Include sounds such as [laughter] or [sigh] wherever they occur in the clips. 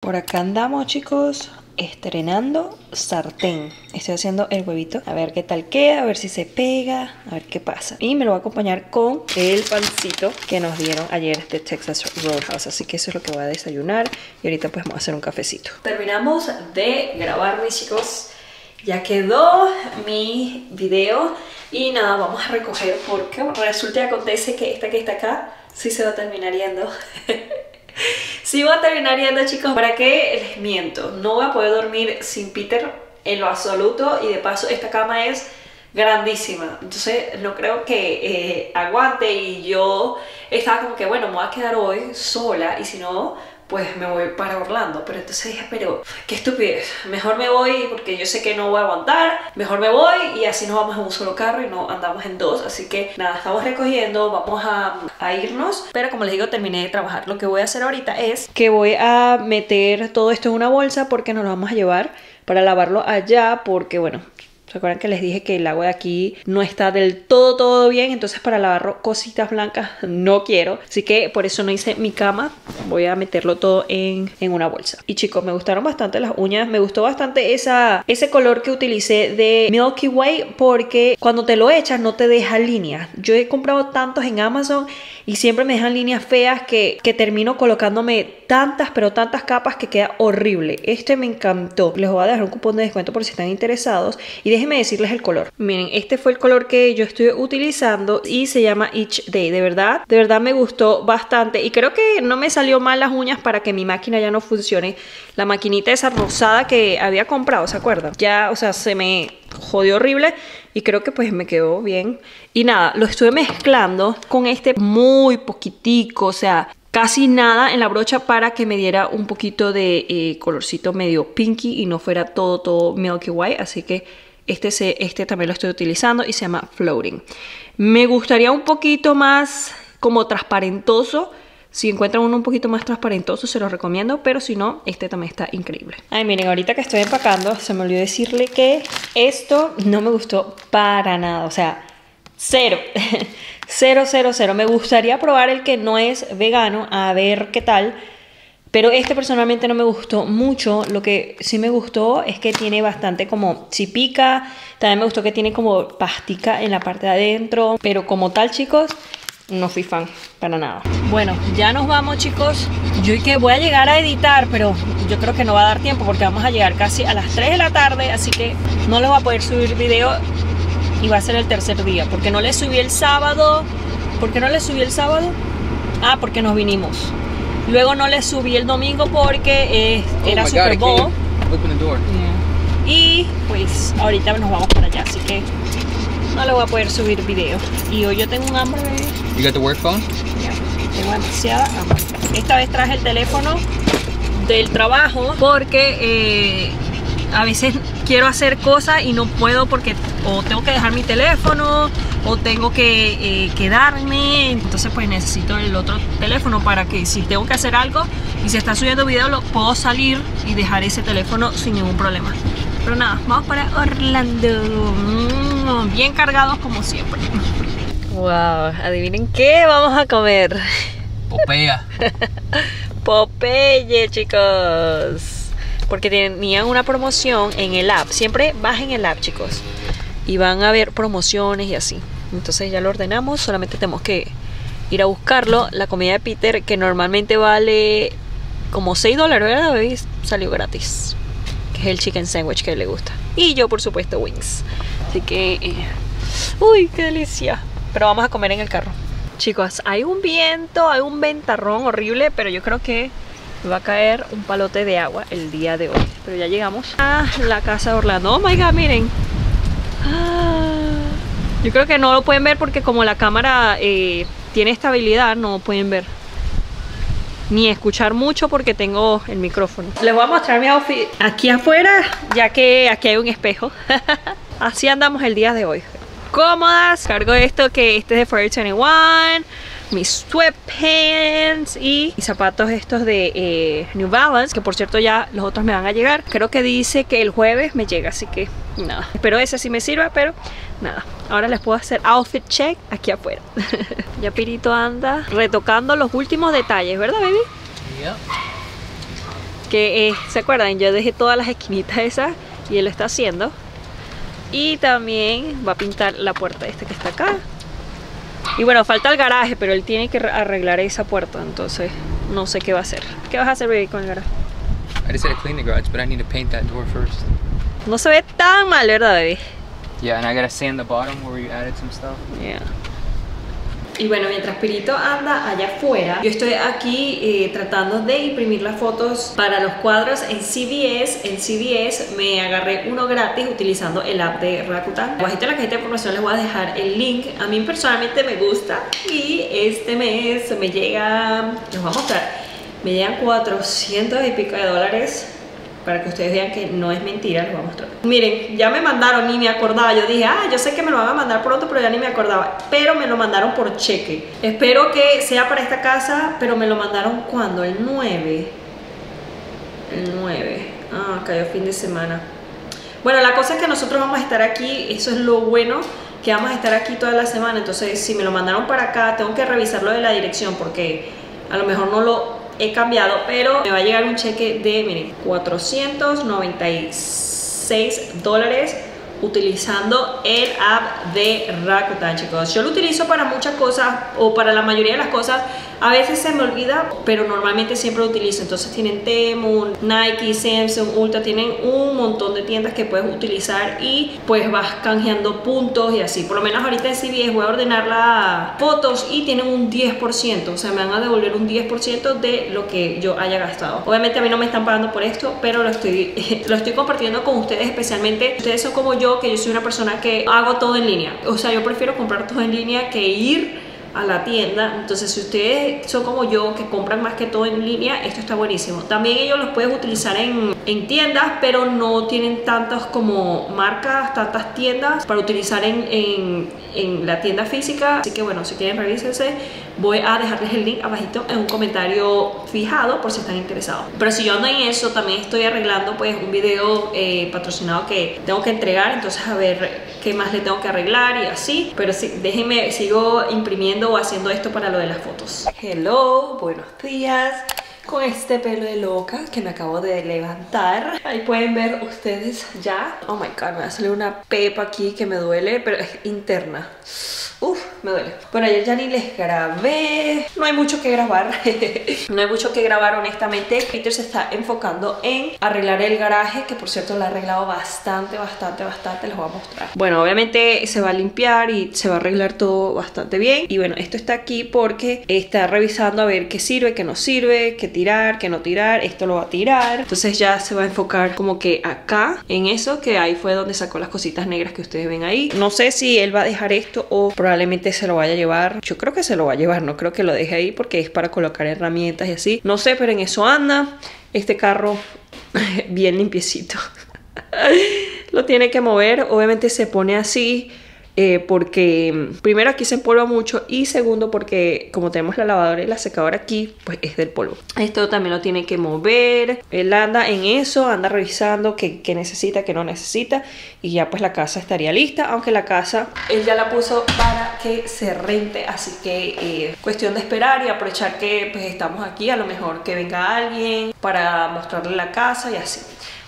Por acá andamos chicos estrenando sartén. Estoy haciendo el huevito. A ver qué tal queda, a ver si se pega, a ver qué pasa. Y me lo voy a acompañar con el pancito que nos dieron ayer de Texas Roadhouse. Así que eso es lo que voy a desayunar. Y ahorita pues vamos a hacer un cafecito. Terminamos de grabar mis chicos. Ya quedó mi video. Y nada, vamos a recoger porque resulta acontece que esta que está acá sí se va a terminar yendo. [laughs] Si voy a terminar yendo, chicos, ¿para qué les miento? No voy a poder dormir sin Peter en lo absoluto y de paso esta cama es grandísima. Entonces no creo que eh, aguante y yo estaba como que, bueno, me voy a quedar hoy sola y si no, pues me voy para Orlando. Pero entonces dije, pero qué estupidez. Mejor me voy porque yo sé que no voy a aguantar. Mejor me voy y así nos vamos en un solo carro y no andamos en dos. Así que nada, estamos recogiendo, vamos a, a irnos. Pero como les digo, terminé de trabajar. Lo que voy a hacer ahorita es que voy a meter todo esto en una bolsa porque nos lo vamos a llevar para lavarlo allá porque bueno, ¿Se acuerdan que les dije que el agua de aquí no está del todo, todo bien? Entonces para lavar cositas blancas no quiero. Así que por eso no hice mi cama. Voy a meterlo todo en, en una bolsa. Y chicos, me gustaron bastante las uñas. Me gustó bastante esa, ese color que utilicé de Milky Way porque cuando te lo echas no te deja líneas. Yo he comprado tantos en Amazon y siempre me dejan líneas feas que, que termino colocándome tantas, pero tantas capas que queda horrible. Este me encantó. Les voy a dejar un cupón de descuento por si están interesados. Y déjenme decirles el color. Miren, este fue el color que yo estoy utilizando y se llama Each Day. De verdad, de verdad me gustó bastante. Y creo que no me salió mal las uñas para que mi máquina ya no funcione. La maquinita esa rosada que había comprado, ¿se acuerdan? Ya, o sea, se me jodió horrible y creo que pues me quedó bien. Y nada, lo estuve mezclando con este muy poquitico, o sea, casi nada en la brocha para que me diera un poquito de eh, colorcito medio pinky y no fuera todo, todo milky white. Así que este, se, este también lo estoy utilizando y se llama Floating. Me gustaría un poquito más como transparentoso. Si encuentran uno un poquito más transparentoso, se los recomiendo, pero si no, este también está increíble. Ay, miren, ahorita que estoy empacando, se me olvidó decirle que esto no me gustó para nada, o sea, cero. [laughs] cero, cero, cero. Me gustaría probar el que no es vegano, a ver qué tal. Pero este personalmente no me gustó mucho. Lo que sí me gustó es que tiene bastante como si pica. También me gustó que tiene como pastica en la parte de adentro. Pero como tal, chicos, no fui fan para nada. Bueno, ya nos vamos, chicos. Yo que voy a llegar a editar, pero yo creo que no va a dar tiempo porque vamos a llegar casi a las 3 de la tarde. Así que no les voy a poder subir video y va a ser el tercer día. Porque no le subí el sábado. ¿Por qué no le subí el sábado? Ah, porque nos vinimos. Luego no le subí el domingo porque eh, era Super Bowl. Y pues ahorita nos vamos para allá, así que no le voy a poder subir video. Y hoy yo tengo un hambre. You got the work phone? Yeah, tengo demasiada hambre. Esta vez traje el teléfono del trabajo porque eh, a veces quiero hacer cosas y no puedo porque o tengo que dejar mi teléfono o tengo que eh, quedarme. Entonces pues necesito el otro teléfono para que si tengo que hacer algo y se está subiendo video lo puedo salir y dejar ese teléfono sin ningún problema. Pero nada, vamos para Orlando. Mm, bien cargados como siempre. Wow, adivinen qué vamos a comer. Popea [laughs] Popeye chicos porque tenían una promoción en el app. Siempre bajen el app, chicos. Y van a ver promociones y así. Entonces ya lo ordenamos, solamente tenemos que ir a buscarlo. La comida de Peter, que normalmente vale como 6 dólares, ¿verdad? Salió gratis. Que es el chicken sandwich que le gusta. Y yo, por supuesto, wings. Así que... Eh, uy, qué delicia. Pero vamos a comer en el carro. Chicos, hay un viento, hay un ventarrón horrible, pero yo creo que va a caer un palote de agua el día de hoy. Pero ya llegamos a la casa de Orlando. Oh my god, miren. Ah, yo creo que no lo pueden ver porque como la cámara eh, tiene estabilidad, no pueden ver. Ni escuchar mucho porque tengo el micrófono. Les voy a mostrar mi outfit aquí afuera, ya que aquí hay un espejo. [laughs] Así andamos el día de hoy. Cómodas. Cargo esto que este es de Forever 21 mis sweatpants y mis zapatos estos de eh, New Balance, que por cierto ya los otros me van a llegar. Creo que dice que el jueves me llega, así que nada. Espero ese sí me sirva, pero nada. Ahora les puedo hacer outfit check aquí afuera. [laughs] ya Pirito anda retocando los últimos detalles, ¿verdad, baby? Que eh, ¿se acuerdan? Yo dejé todas las esquinitas esas y él lo está haciendo. Y también va a pintar la puerta esta que está acá. Y bueno, falta el garaje, pero él tiene que arreglar esa puerta, entonces no sé qué va a hacer. ¿Qué vas a hacer, baby, con el garaje? I just had to clean the garage, but I need to paint that door first. No se ve tan mal, ¿verdad, baby? Yeah, and I gotta sand the bottom where you added some stuff. Yeah. Y bueno, mientras Pirito anda allá afuera, yo estoy aquí eh, tratando de imprimir las fotos para los cuadros en CVS. En CVS me agarré uno gratis utilizando el app de Rakuten. Bajito en la cajita de información les voy a dejar el link. A mí personalmente me gusta y este mes me llega, les voy a mostrar, me llegan 400 y pico de dólares para que ustedes vean que no es mentira, les voy a mostrar. Miren, ya me mandaron, ni me acordaba. Yo dije, ah, yo sé que me lo van a mandar pronto, pero ya ni me acordaba. Pero me lo mandaron por cheque. Espero que sea para esta casa, pero me lo mandaron cuando, el 9. El 9. Ah, cayó fin de semana. Bueno, la cosa es que nosotros vamos a estar aquí, eso es lo bueno que vamos a estar aquí toda la semana. Entonces, si me lo mandaron para acá, tengo que revisar lo de la dirección porque a lo mejor no lo he cambiado, pero me va a llegar un cheque de, miren, 496 dólares utilizando el app de Rakuten, chicos. Yo lo utilizo para muchas cosas o para la mayoría de las cosas. A veces se me olvida, pero normalmente siempre lo utilizo. Entonces tienen Temu, Nike, Samsung, Ultra, tienen un montón de tiendas que puedes utilizar y pues vas canjeando puntos y así. Por lo menos ahorita en CVS voy a ordenar las fotos y tienen un 10%, o sea, me van a devolver un 10% de lo que yo haya gastado. Obviamente a mí no me están pagando por esto, pero lo estoy, [laughs] lo estoy compartiendo con ustedes especialmente. Ustedes son como yo, que yo soy una persona que hago todo en línea. O sea, yo prefiero comprar todo en línea que ir a la tienda. Entonces, si ustedes son como yo, que compran más que todo en línea, esto está buenísimo. También ellos los puedes utilizar en, en tiendas, pero no tienen tantas como marcas, tantas tiendas para utilizar en, en, en, la tienda física. Así que bueno, si quieren revísense, voy a dejarles el link abajito en un comentario fijado por si están interesados. Pero si yo ando en eso, también estoy arreglando pues un video eh, patrocinado que tengo que entregar. Entonces a ver qué más le tengo que arreglar y así. Pero sí, déjenme, sigo imprimiendo o haciendo esto para lo de las fotos. Hello, buenos días con este pelo de loca que me acabo de levantar. Ahí pueden ver ustedes ya. Oh my god, me va a salir una pepa aquí que me duele, pero es interna. Me duele. Bueno, ayer ya ni les grabé. No hay mucho que grabar. [laughs] no hay mucho que grabar, honestamente. Peter se está enfocando en arreglar el garaje, que por cierto lo ha arreglado bastante, bastante, bastante. Les voy a mostrar. Bueno, obviamente se va a limpiar y se va a arreglar todo bastante bien. Y bueno, esto está aquí porque está revisando a ver qué sirve, qué no sirve, qué tirar, qué no tirar. Esto lo va a tirar. Entonces ya se va a enfocar como que acá, en eso, que ahí fue donde sacó las cositas negras que ustedes ven ahí. No sé si él va a dejar esto o probablemente se lo vaya a llevar. Yo creo que se lo va a llevar, no creo que lo deje ahí porque es para colocar herramientas y así. No sé, pero en eso anda. Este carro [laughs] bien limpiecito. [laughs] lo tiene que mover, obviamente se pone así eh, porque mm, primero aquí se empolva mucho y segundo porque como tenemos la lavadora y la secadora aquí, pues es del polvo. Esto también lo tiene que mover, él anda en eso, anda revisando qué, necesita, qué no necesita y ya pues la casa estaría lista, aunque la casa él ya la puso para que se rente, así que eh, cuestión de esperar y aprovechar que pues estamos aquí, a lo mejor que venga alguien para mostrarle la casa y así.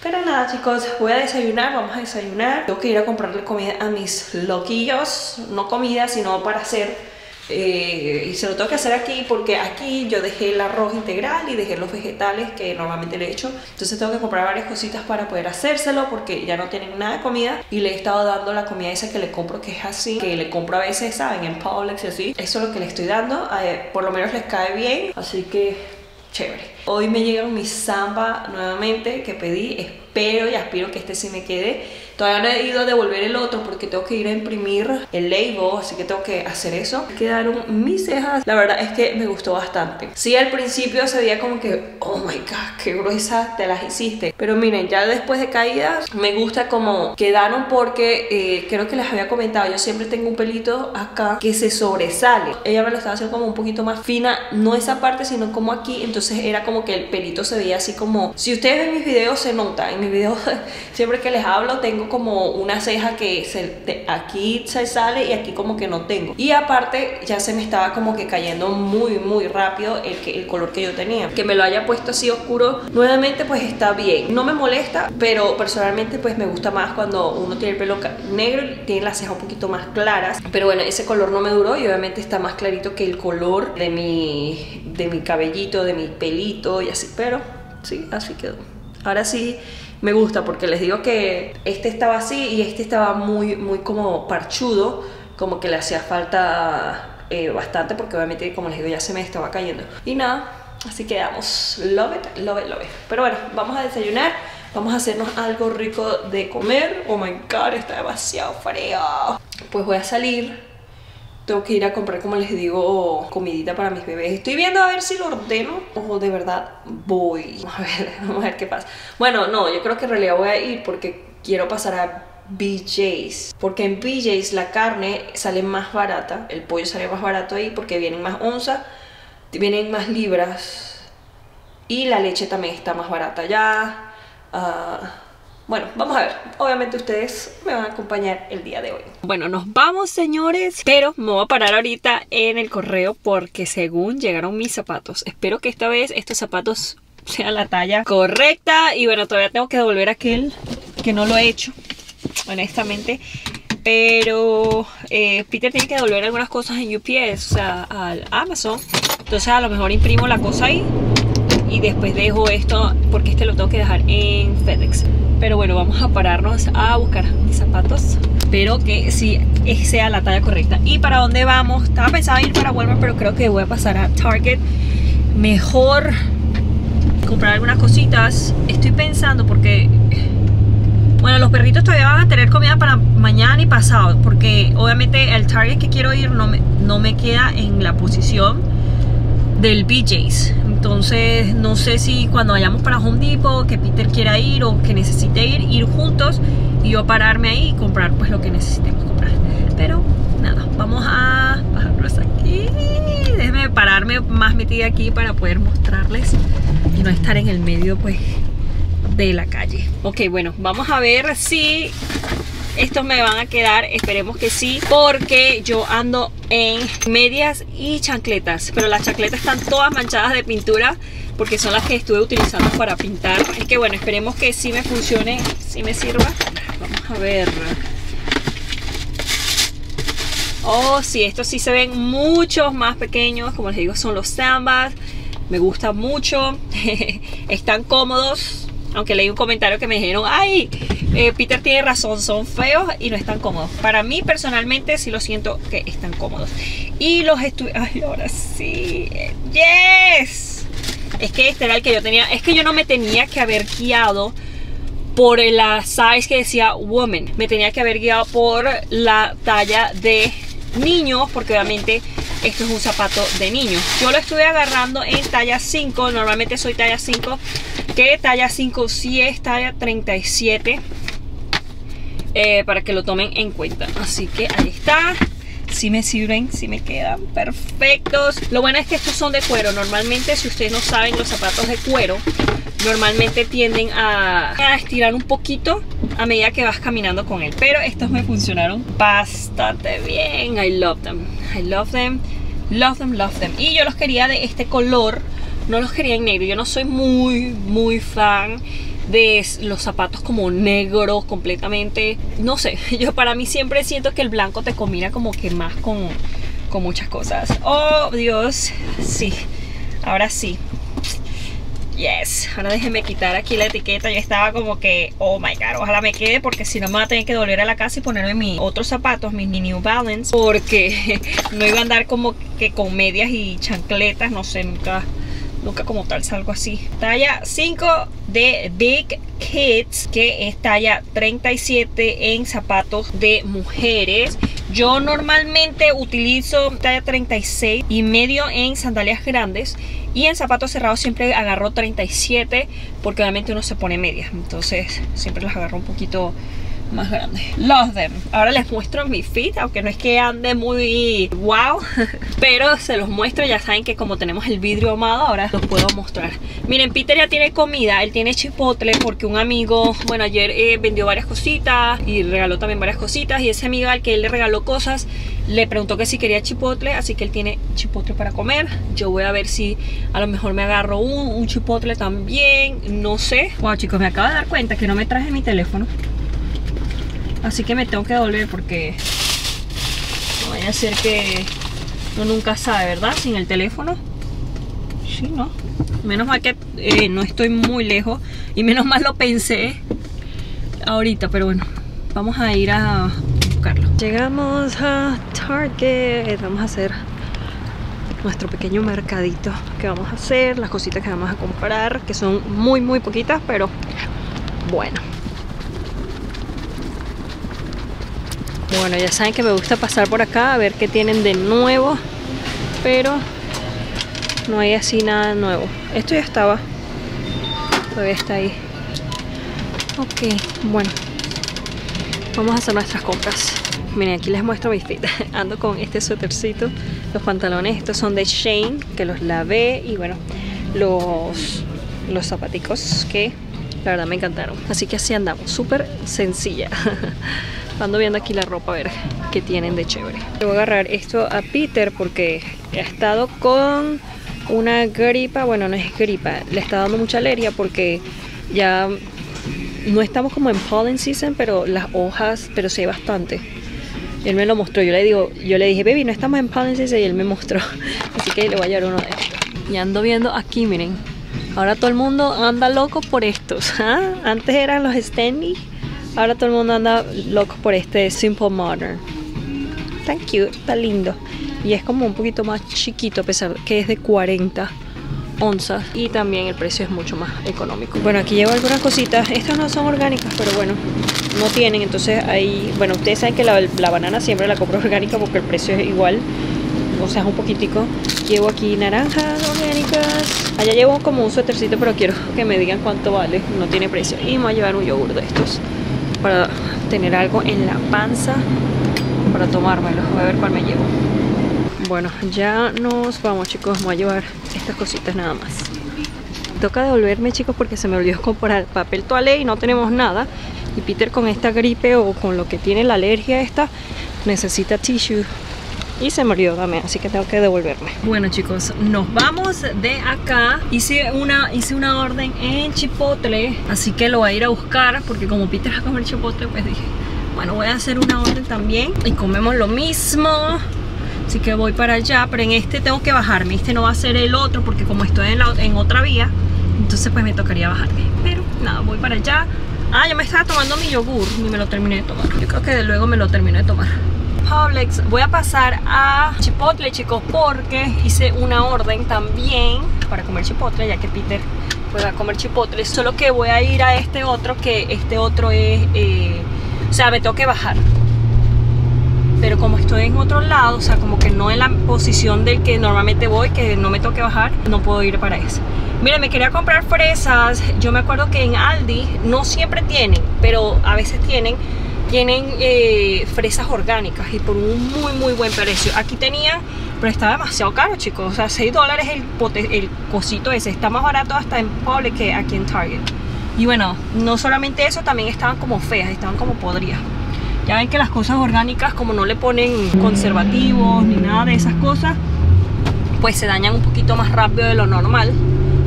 Pero nada chicos, voy a desayunar, vamos a desayunar. Tengo que ir a comprarle comida a mis loquillos, no comida, sino para hacer eh, y se lo tengo que hacer aquí porque aquí yo dejé el arroz integral y dejé los vegetales que normalmente le he hecho entonces tengo que comprar varias cositas para poder hacérselo porque ya no tienen nada de comida. Y le he estado dando la comida esa que le compro que es así que le compro a veces saben en Publix y así. Eso es lo que le estoy dando. Por lo menos les cae bien. Así que chévere. Hoy me llegan mis samba nuevamente que pedí espero y aspiro que este sí me quede Todavía no he ido a devolver el otro porque tengo que ir a imprimir el label, así que tengo que hacer eso. Quedaron mis cejas, la verdad es que me gustó bastante. Sí, al principio se veía como que, oh my god, qué gruesa te las hiciste. Pero miren, ya después de caídas, me gusta como quedaron porque eh, creo que les había comentado, yo siempre tengo un pelito acá que se sobresale. Ella me lo estaba haciendo como un poquito más fina, no esa parte, sino como aquí, entonces era como que el pelito se veía así como... Si ustedes ven mis videos se nota, mis videos [laughs] siempre que les hablo tengo como una ceja que se, aquí se sale y aquí como que no tengo. Y aparte ya se me estaba como que cayendo muy muy rápido el color que yo tenía. Que me lo haya puesto así oscuro nuevamente pues está bien. No me molesta, pero personalmente pues me gusta más cuando uno tiene el pelo negro y tiene las cejas un poquito más claras. Pero bueno, ese color no me duró y obviamente está más clarito que el color de mi, de mi cabellito, de mi pelito y así. Pero sí, así quedó. Ahora sí me gusta porque les digo que este estaba así y este estaba muy, muy como parchudo, como que le hacía falta eh, bastante porque obviamente, como les digo, ya se me estaba cayendo. Y nada, así quedamos. Love it, love it, love it. Pero bueno, vamos a desayunar. Vamos a hacernos algo rico de comer. Oh my god, está demasiado frío. Pues voy a salir tengo que ir a comprar, como les digo, comidita para mis bebés. Estoy viendo a ver si lo ordeno o de verdad voy. Vamos [laughs] a ver, vamos a ver qué pasa. Bueno, no, yo creo que en realidad voy a ir porque quiero pasar a BJ's. Porque en BJ's la carne sale más barata, el pollo sale más barato ahí porque vienen más onzas, vienen más libras y la leche también está más barata ya. Uh, bueno, vamos a ver. Obviamente ustedes me van a acompañar el día de hoy. Bueno, nos vamos, señores. Pero me voy a parar ahorita en el correo porque según llegaron mis zapatos. Espero que esta vez estos zapatos sean la talla correcta. Y bueno, todavía tengo que devolver aquel que no lo he hecho, honestamente. Pero eh, Peter tiene que devolver algunas cosas en UPS, o sea, al Amazon. Entonces a lo mejor imprimo la cosa ahí y después dejo esto porque este lo tengo que dejar en FedEx. Pero bueno, vamos a pararnos a buscar mis zapatos. Espero que sí sea la talla correcta. ¿Y para dónde vamos? Estaba pensando ir para Walmart, pero creo que voy a pasar a Target. Mejor comprar algunas cositas. Estoy pensando porque... Bueno, los perritos todavía van a tener comida para mañana y pasado. Porque obviamente el Target que quiero ir no me, no me queda en la posición del BJ's. Entonces, no sé si cuando vayamos para Home Depot, que Peter quiera ir o que necesite ir, ir juntos y yo pararme ahí y comprar pues lo que necesitemos comprar. Pero nada, vamos a bajarnos aquí. Déjenme pararme más metida aquí para poder mostrarles y no estar en el medio pues de la calle. Ok, bueno, vamos a ver si estos me van a quedar, esperemos que sí, porque yo ando en medias y chancletas, pero las chancletas están todas manchadas de pintura porque son las que estuve utilizando para pintar. Es que bueno, esperemos que sí me funcione, sí me sirva. Vamos a ver. Oh, sí, estos sí se ven muchos más pequeños, como les digo, son los Sambas. Me gustan mucho, [laughs] están cómodos, aunque leí un comentario que me dijeron, ay, eh, Peter tiene razón, son feos y no están cómodos. Para mí personalmente sí lo siento que están cómodos. Y los estuve... [laughs] Ay, ahora sí. Yes. Es que este era el que yo tenía. Es que yo no me tenía que haber guiado por la size que decía woman. Me tenía que haber guiado por la talla de niños porque obviamente esto es un zapato de niño. Yo lo estuve agarrando en talla 5. Normalmente soy talla 5 que talla 5 sí es talla 37 eh, para que lo tomen en cuenta así que ahí está si me sirven, si me quedan perfectos. Lo bueno es que estos son de cuero. Normalmente si ustedes no saben los zapatos de cuero normalmente tienden a, a estirar un poquito a medida que vas caminando con él. Pero estos me funcionaron bastante bien. I love them. I love them. Love them, love them. Y yo los quería de este color. No los quería en negro. Yo no soy muy, muy fan de los zapatos como negros completamente. No sé, [laughs] yo para mí siempre siento que el blanco te combina como que más con, con muchas cosas. Oh, Dios, sí, ahora sí. Yes, ahora déjenme quitar aquí la etiqueta. Yo estaba como que, oh my god, ojalá me quede porque si no me voy a tener que volver a la casa y ponerme mis otros zapatos, mis New Balance, porque [laughs] no iba a andar como que con medias y chancletas, no sé, nunca nunca como tal salgo así. Talla 5 de Big Kids, que es talla 37 en zapatos de mujeres. Yo normalmente utilizo talla 36 y medio en sandalias grandes y en zapatos cerrados siempre agarro 37 porque obviamente uno se pone medias. Entonces siempre las agarro un poquito más grande. Los them. Ahora les muestro mi feet, aunque no es que ande muy wow, [laughs] pero se los muestro. Ya saben que como tenemos el vidrio amado, ahora los puedo mostrar. Miren, Peter ya tiene comida, él tiene chipotle porque un amigo, bueno, ayer eh, vendió varias cositas y regaló también varias cositas y ese amigo al que él le regaló cosas le preguntó que si quería chipotle, así que él tiene chipotle para comer. Yo voy a ver si a lo mejor me agarro un, un chipotle también, no sé. Wow, chicos, me acabo de dar cuenta que no me traje mi teléfono. Así que me tengo que devolver porque no vaya a ser que uno nunca sabe, ¿verdad? Sin el teléfono. Sí, ¿no? Menos mal que eh, no estoy muy lejos y menos mal lo pensé ahorita, pero bueno, vamos a ir a buscarlo. Llegamos a Target, vamos a hacer nuestro pequeño mercadito que vamos a hacer, las cositas que vamos a comprar, que son muy muy poquitas, pero bueno. Bueno, ya saben que me gusta pasar por acá a ver qué tienen de nuevo, pero no hay así nada nuevo. Esto ya estaba, todavía está ahí. Ok, bueno, vamos a hacer nuestras compras. Miren, aquí les muestro mi fit. [laughs] Ando con este suétercito. Los pantalones, estos son de Shane, que los lavé. Y bueno, los, los zapaticos que la verdad me encantaron. Así que así andamos, súper sencilla. [laughs] Ando viendo aquí la ropa a ver qué tienen de chévere. Le voy a agarrar esto a Peter porque ha estado con una gripa. Bueno, no es gripa, le está dando mucha alergia porque ya no estamos como en pollen season, pero las hojas, pero sí hay bastante. Él me lo mostró, yo le digo, yo le dije, baby, no estamos en pollen season y él me mostró. [laughs] Así que le voy a llevar uno de estos. Y ando viendo aquí, miren. Ahora todo el mundo anda loco por estos. [laughs] ¿ah? Antes eran los Stanley. Ahora todo el mundo anda loco por este Simple Modern. Tan cute, está lindo. Y es como un poquito más chiquito a pesar que es de 40 onzas y también el precio es mucho más económico. Bueno, aquí llevo algunas cositas. Estas no son orgánicas, pero bueno, no tienen. Entonces ahí, bueno, ustedes saben que la, la banana siempre la compro [laughs] orgánica porque el precio es igual. O sea, es un poquitico. Llevo aquí naranjas orgánicas. Allá llevo como un suétercito, pero quiero que me digan cuánto vale. No tiene precio. Y me voy a llevar un yogur de estos para tener algo en la panza para tomármelo. Voy a ver cuál me llevo. Bueno, ya nos vamos chicos, voy a llevar estas cositas nada más. Toca devolverme chicos porque se me olvidó comprar papel toalé y no tenemos nada. Y Peter con esta gripe o con lo que tiene la alergia esta necesita tissue y se olvidó también, así que tengo que devolverme. Bueno chicos, nos vamos de acá. Hice una, hice una orden en Chipotle, así que lo voy a ir a buscar porque como Peter va a comer Chipotle, pues dije, bueno, voy a hacer una orden también y comemos lo mismo. Así que voy para allá, pero en este tengo que bajarme. Este no va a ser el otro porque como estoy en, la, en otra vía, entonces pues me tocaría bajarme. Pero nada, voy para allá. Ah, ya me estaba tomando mi yogur, ni me lo terminé de tomar. Yo creo que de luego me lo termino de tomar. Voy a pasar a Chipotle, chicos, porque hice una orden también para comer Chipotle, ya que Peter pueda comer Chipotle. Solo que voy a ir a este otro, que este otro es... Eh, o sea, me tengo que bajar pero como estoy en otro lado, o sea, como que no en la posición del que normalmente voy, que no me toque bajar, no puedo ir para eso. Mira, me quería comprar fresas, yo me acuerdo que en Aldi no siempre tienen, pero a veces tienen, tienen eh, fresas orgánicas y por un muy muy buen precio. Aquí tenía, pero está demasiado caro chicos, o sea, 6 dólares el, el cosito ese, está más barato hasta en Public que aquí en Target. Y bueno, no solamente eso, también estaban como feas, estaban como podridas. Ya ven que las cosas orgánicas, como no le ponen conservativos ni nada de esas cosas, pues se dañan un poquito más rápido de lo normal.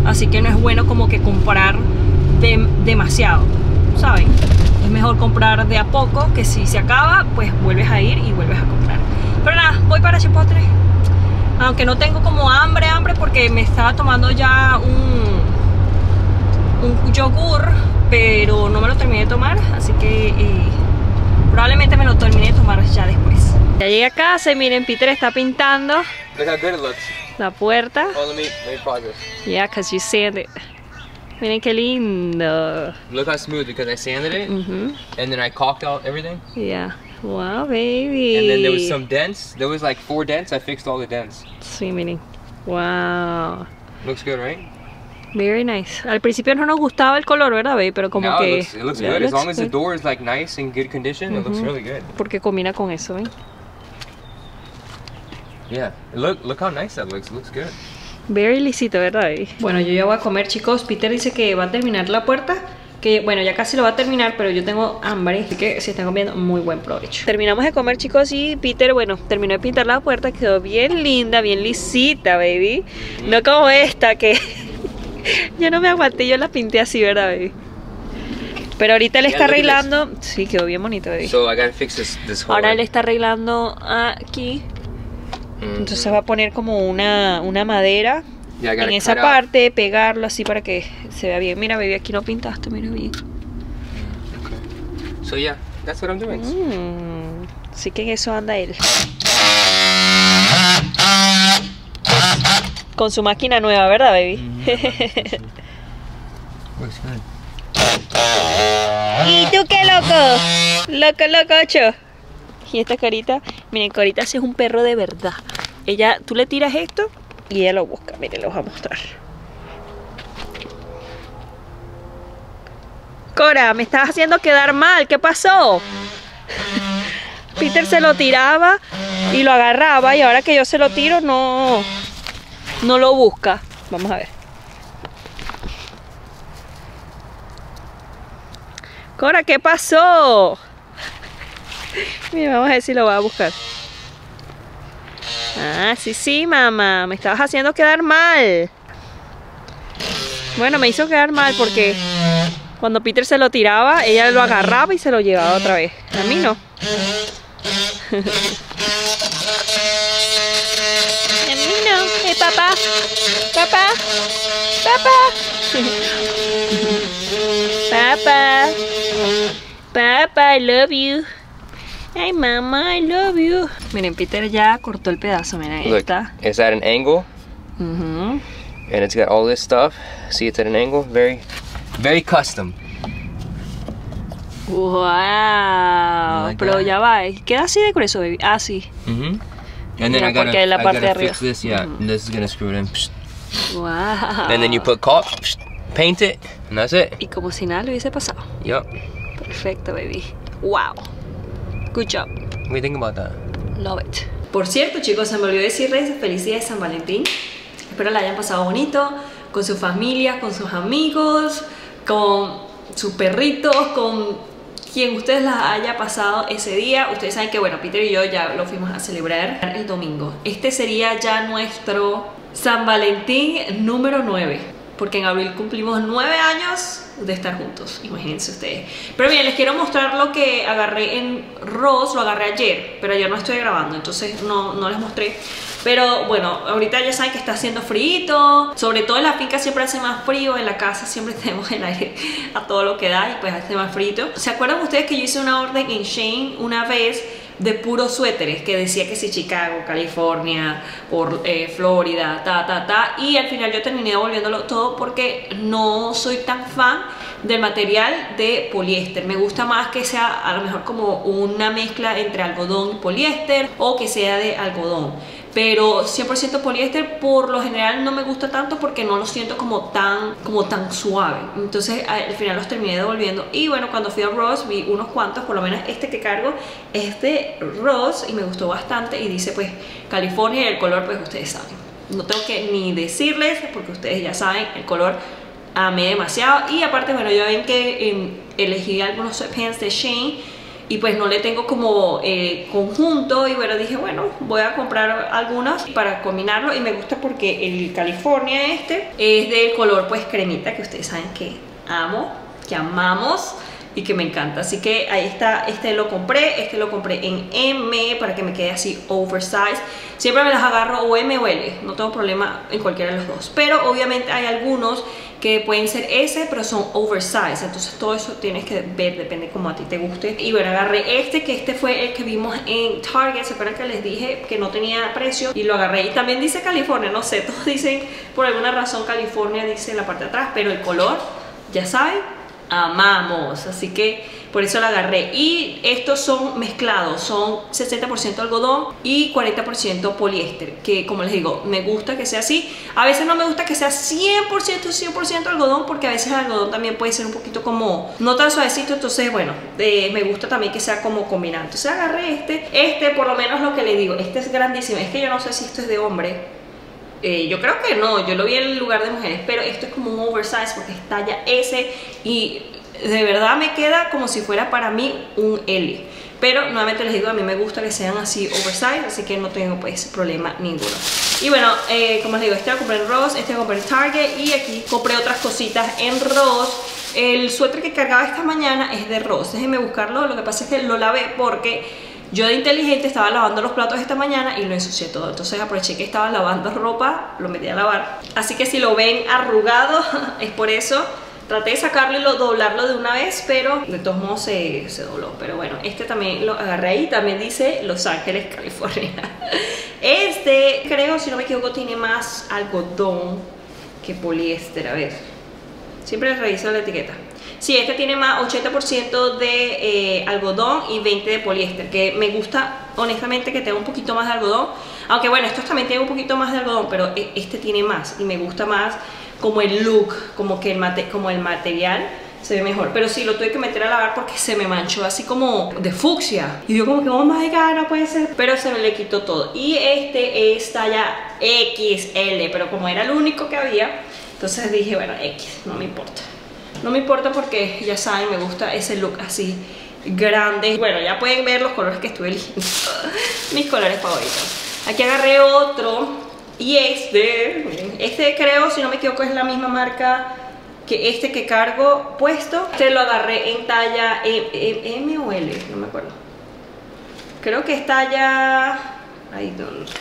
Así que no es bueno como que comprar demasiado, ¿saben? Es mejor comprar de a poco, que si se acaba, pues vuelves a ir y vuelves a comprar. Pero nada, voy para Chipotle. Aunque no tengo como hambre, hambre, porque me estaba tomando ya un, un yogur, pero no me lo terminé de tomar, así que... Eh, Probablemente me lo termine de tomar ya después. Ya llegué a casa y miren, Peter está pintando. La puerta. Yeah, because you sand it. Miren qué lindo. Look how smooth because I sanded it Mm -hmm. and then I caulked out everything. Yeah. Wow, baby. And then there was some dents. There was like four dents. I fixed all the dents. Sí, miren. Wow. Looks good, right? Very nice. Al principio no nos gustaba el color, ¿verdad, baby? Pero como now que... it looks, it looks Yeah, good. As looks long as the door is like nice and good condition, it looks really good. Porque combina con eso, ¿ven? Yeah. Look look how nice that looks. It looks good. Very lisito, ¿verdad, baby? Bueno, yo ya voy a comer, chicos. Peter dice que va a terminar la puerta. Que bueno, ya casi lo va a terminar, pero yo tengo hambre. Así que si están comiendo, muy buen provecho. Terminamos de comer, chicos, y Peter, bueno, terminó de pintar la puerta. Quedó bien linda, bien lisita, baby. No como esta, que [laughs] yo no me aguanté, yo la pinté así, ¿verdad, baby? Pero ahorita le Yeah, está arreglando. Sí, quedó bien bonito, baby. So I gotta fix this this hole. Ahora le está arreglando aquí. Entonces va a poner como una, una madera en esa parte, pegarlo así para que se vea bien. Mira, baby, aquí no pintaste, mira bien. So yeah, that's what I'm doing. Mm, Así que en eso anda él. Con su máquina nueva, ¿verdad, baby? [laughs] Good. ¿Y tú qué loco? Loco, lococho. Y esta carita, miren, Corita es un perro de verdad. Ella, tú le tiras esto y ella lo busca. Miren, lo voy a mostrar. Cora, me estás haciendo quedar mal. ¿Qué pasó? [laughs] Peter se lo tiraba y lo agarraba y ahora que yo se lo tiro no, no lo busca. Vamos a ver. Cora, ¿qué pasó? [laughs] Mira, vamos a ver si lo va a buscar. Ah, sí, sí, mamá. Me estabas haciendo quedar mal. Bueno, me hizo quedar mal porque cuando Peter se lo tiraba, ella lo agarraba y se lo llevaba otra vez. A mí no. A mí no. Eh, papá. Papá. Papá. [laughs] Papá. Papá, I love you. Ay, mamá, I love you. Miren, Peter ya cortó el pedazo. Miren, ahí Look, está. it's at an angle, Ujú. and it's got all this stuff. See, it's at an angle. Very, very custom. Wow. Like Pero that. ya va. ¿eh? Queda así de grueso, baby. Ah, sí. Mm-hmm. And then Yeah, I gotta, porque la I parte de gotta arriba. fix this. Yeah, Mhm. and this is gonna screw it in. Wow. And then you put caulk, paint it, and that's it. Y como si nada le hubiese pasado. Yup. Perfecto, baby. Wow. Good job. What do you think about that? Love it. Por cierto, chicos, se me olvidó decirles feliz día de San Valentín. Espero la hayan pasado bonito con sus familias, con sus amigos, con sus perritos, con quien ustedes la haya pasado ese día. Ustedes saben que, bueno, Peter y yo ya lo fuimos a celebrar el domingo. Este sería ya nuestro San Valentín número 9. Porque en abril cumplimos 9 años de estar juntos, imagínense ustedes. Pero bien, les quiero mostrar lo que agarré en Ross, lo agarré ayer, pero ayer no estoy grabando, entonces no, no les mostré. Pero bueno, ahorita ya saben que está haciendo frío, sobre todo en la finca siempre hace más frío, en la casa siempre [laughs] tenemos el aire a todo lo que da y pues hace más frío. ¿Se acuerdan ustedes que yo hice una orden en Shane una vez? De puros suéteres que decía que si Chicago, California, por eh, Florida, ta, ta, ta. Y al final yo terminé devolviéndolo todo porque no soy tan fan del material de poliéster. Me gusta más que sea a lo mejor como una mezcla entre algodón y poliéster o que sea de algodón. Pero 100% poliéster por lo general no me gusta tanto porque no lo siento como tan, como tan suave. Entonces al final los terminé devolviendo. Y bueno, cuando fui a Ross vi unos cuantos, por lo menos este que cargo es de Ross y me gustó bastante. Y dice pues California y el color pues ustedes saben. No tengo que ni decirles porque ustedes ya saben el color amé demasiado. Y aparte bueno, ya ven que eh, elegí algunos sweatpants de Shane y pues no le tengo como eh, conjunto y bueno dije bueno voy a comprar algunos para combinarlo y me gusta porque el California este es del color pues cremita que ustedes saben que amo que amamos y que me encanta. Así que ahí está este lo compré este lo compré en M para que me quede así oversize siempre me las agarro o M o L no tengo problema en cualquiera de los dos. Pero obviamente hay algunos que pueden ser S pero son oversize entonces todo eso tienes que ver depende como a ti te guste. Y bueno agarré este que este fue el que vimos en Target. Se acuerdan que les dije que no tenía precio y lo agarré. Y también dice California no sé [laughs] todos dicen por alguna razón California dice en la parte de atrás pero el color ya saben amamos. Así que por eso la agarré. Y estos son mezclados, son 60% algodón y 40% poliéster, que como les digo, me gusta que sea así. A veces no me gusta que sea 100%, 100% algodón, porque a veces el algodón también puede ser un poquito como, no tan suavecito, entonces bueno, eh, me gusta también que sea como combinado. Entonces agarré este, este por lo menos lo que le digo, este es grandísimo, es que yo no sé si esto es de hombre, yo creo que no, yo lo vi en el lugar de mujeres, pero esto es como un oversize porque es talla S y de verdad me queda como si fuera para mí un L. Pero nuevamente les digo, a mí me gusta que sean así oversize, así que no tengo pues problema ninguno. Y bueno, eh, como les digo, este lo compré en Ross, este lo compré en Target y aquí compré otras cositas en Ross. El suéter que cargaba esta mañana es de Ross, déjenme buscarlo, lo que pasa es que lo lavé porque yo de inteligente estaba lavando los platos esta mañana y lo ensucié todo. Entonces aproveché que estaba lavando ropa, lo metí a lavar. Así que si lo ven arrugado, [laughs] es por eso. Traté de sacarlo y lo, doblarlo de una vez, pero de todos modos se, se, dobló. Pero bueno, este también lo agarré ahí. También dice Los Ángeles, California. [laughs] Este, creo, si no me equivoco, tiene más algodón que poliéster. A ver, siempre reviso la etiqueta. Sí, este tiene más 80% de eh, algodón y 20% de poliéster, que me gusta honestamente que tenga un poquito más de algodón. Aunque bueno, estos también tienen un poquito más de algodón, pero e, este tiene más y me gusta más como el look, como que el, mate, como el material se ve mejor. Pero sí, lo tuve que meter a lavar porque se me manchó así como de fucsia. Y yo como que, oh my god, no puede ser. Pero se me le quitó todo. Y este es talla XL, pero como era el único que había, entonces dije, bueno, X, no me importa. No me importa porque ya saben, me gusta ese look así grande. Bueno, ya pueden ver los colores que estuve eligiendo. [laughs] Mis colores favoritos. Aquí agarré otro y este, este creo, si no me equivoco, es la misma marca que este que cargo puesto. Este lo agarré en talla M o L, no me acuerdo. Creo que es talla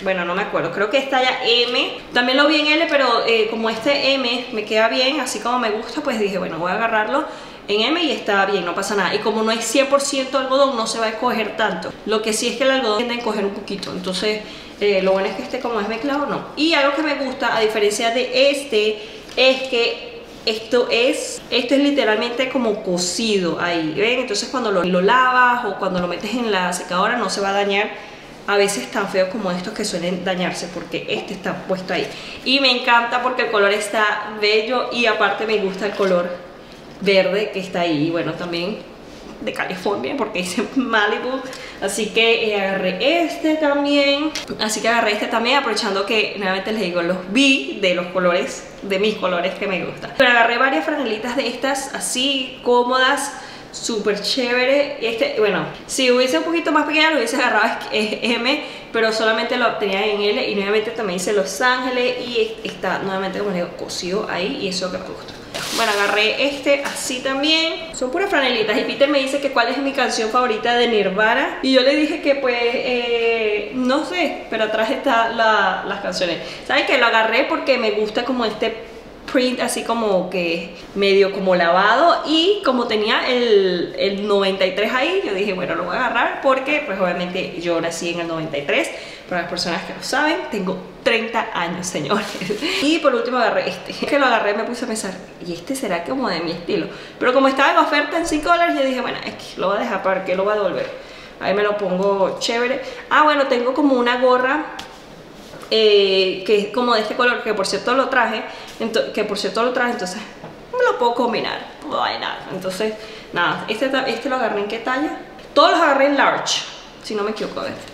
bueno, no me acuerdo, creo que es talla M. También lo vi en L, pero eh, como este M me queda bien, así como me gusta, pues dije, bueno, voy a agarrarlo en M y está bien, no pasa nada. Y como no es 100% algodón, no se va a escoger tanto. Lo que sí es que el algodón tiende a encoger un poquito, entonces eh, lo bueno es que este como es mezclado, no. Y algo que me gusta, a diferencia de este, es que esto es, esto es literalmente como cocido ahí, ¿ven? Entonces cuando lo, lo lavas o cuando lo metes en la secadora no se va a dañar a veces tan feos como estos que suelen dañarse porque este está puesto ahí. Y me encanta porque el color está bello y aparte me gusta el color verde que está ahí y bueno también de California porque dice Malibu. Así que eh, agarré este también. Así que agarré este también aprovechando que nuevamente les digo los vi de los colores de mis colores que me gustan. Pero agarré varias franelitas de estas así cómodas súper chévere. Este, bueno, si hubiese un poquito más pequeña lo hubiese agarrado M, pero solamente lo obtenía en L y nuevamente también hice Los Ángeles y está nuevamente como les digo, cosido ahí y eso que me gusta. Bueno, agarré este así también. Son puras franelitas. Y Peter me dice que cuál es mi canción favorita de Nirvana. Y yo le dije que pues, eh, no sé, pero atrás están las canciones. ¿Saben que Lo agarré porque me gusta como este print así como que medio como lavado y como tenía el, el 93 ahí, yo dije, bueno, lo voy a agarrar porque pues obviamente yo nací en el 93, para las personas que lo saben, tengo 30 años, señores. [laughs] Y por último agarré este, que lo agarré me puse a pensar, y este será como de mi estilo. Pero como estaba en oferta en 5 dólares, yo dije, bueno, es que lo voy a dejar para que lo voy a devolver. Ahí me lo pongo chévere. Ah, bueno, tengo como una gorra eh, que es como de este color, que por cierto lo traje, que por cierto lo traje, entonces me lo puedo combinar, entonces nada, este, este lo agarré en qué talla, todos los agarré en large, si no me equivoco, a ver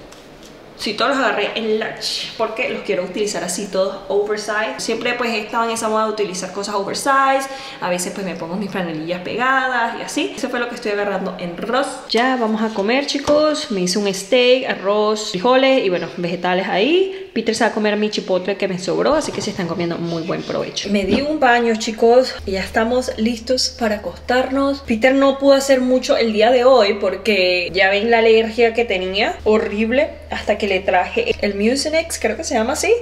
Sí, todos los agarré en large porque los quiero utilizar así todos oversize. Siempre pues he estado en esa moda de utilizar cosas oversize. A veces pues me pongo mis franelillas pegadas y así. Eso fue lo que estoy agarrando en Ross. Ya vamos a comer chicos. Me hice un steak, arroz, frijoles y bueno, vegetales ahí. Peter se va a comer mi chipotle que me sobró, así que se están comiendo muy buen provecho. Me di un baño chicos y ya estamos listos para acostarnos. Peter no pudo hacer mucho el día de hoy porque ya ven la alergia que tenía, horrible, hasta que le traje el Mucinex, creo que se llama así.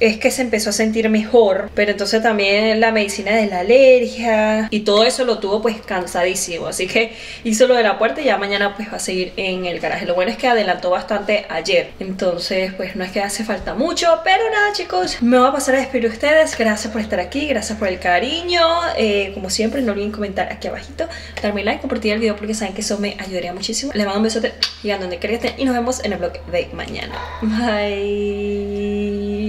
Es que se empezó a sentir mejor, pero entonces también la medicina de la alergia y todo eso lo tuvo pues cansadísimo, así que hizo lo de la puerta y ya mañana pues va a seguir en el garaje. Lo bueno es que adelantó bastante ayer, entonces pues no es que hace falta mucho, pero nada chicos, me voy a pasar a despedir de ustedes, gracias por estar aquí, gracias por el cariño, eh, como siempre no olviden comentar aquí abajito, darme like, compartir el video porque saben que eso me ayudaría muchísimo. Les mando un besote gigante donde crean y nos vemos en el vlog de mañana. Bye.